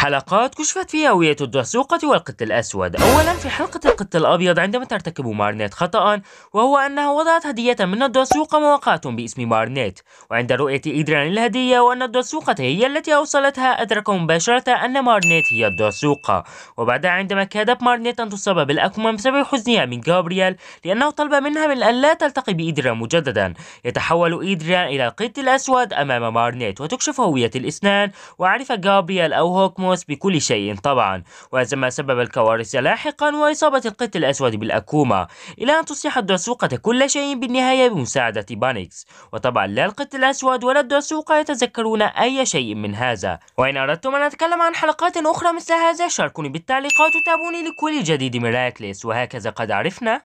حلقات كشفت فيها هوية الدعسوقة والقط الأسود. أولا في حلقة القط الأبيض عندما ترتكب مارنيت خطأ وهو أنها وضعت هدية من الدعسوقة موقعة باسم مارنيت. وعند رؤية إدريان الهدية وأن الدعسوقة هي التي أوصلتها أدرك مباشرة أن مارنيت هي الدعسوقة وبعدها عندما كادت مارنيت أن تصاب بالأكوما بسبب حزنها من جابرييل لأنه طلب منها من أن لا تلتقي بإدريان مجددا. يتحول إدريان إلى القط الأسود أمام مارنيت وتكشف هوية الإثنان. وعرف جابرييل أو هوكمو التلوث بكل شيء طبعا. وهذا ما سبب الكوارث لاحقا وإصابة القط الأسود بالأكومة إلى أن تصلح الدعسوقة كل شيء بالنهاية بمساعدة بانيكس. وطبعا لا القط الأسود ولا الدعسوقة يتذكرون أي شيء من هذا. وإن أردتم أن أتكلم عن حلقات أخرى مثل هذا شاركوني بالتعليقات وتابعوني لكل جديد من راكليس وهكذا قد عرفنا.